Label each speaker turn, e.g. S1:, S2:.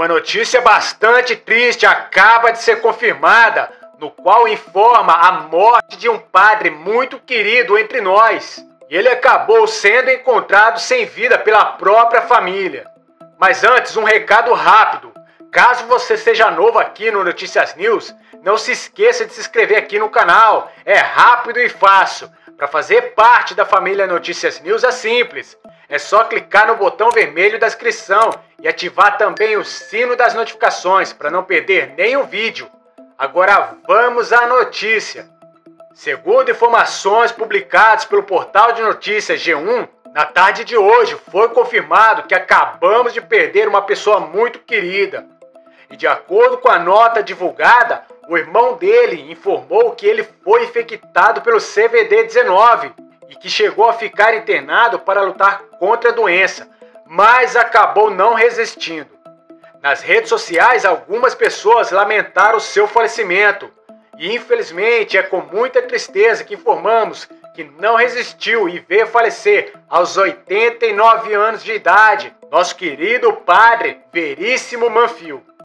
S1: Uma notícia bastante triste acaba de ser confirmada, no qual informa a morte de um padre muito querido entre nós. E ele acabou sendo encontrado sem vida pela própria família. Mas antes, um recado rápido. Caso você seja novo aqui no Notícias News, não se esqueça de se inscrever aqui no canal. É rápido e fácil. Para fazer parte da família Notícias News é simples. É só clicar no botão vermelho da inscrição e ativar também o sino das notificações para não perder nenhum vídeo. Agora vamos à notícia. Segundo informações publicadas pelo portal de notícias G1, na tarde de hoje foi confirmado que acabamos de perder uma pessoa muito querida. E de acordo com a nota divulgada, o irmão dele informou que ele foi infectado pelo CVD-19 e que chegou a ficar internado para lutar contra a doença, mas acabou não resistindo. Nas redes sociais, algumas pessoas lamentaram o seu falecimento. E infelizmente é com muita tristeza que informamos que não resistiu e veio falecer aos 89 anos de idade, nosso querido padre Veríssimo Manfio.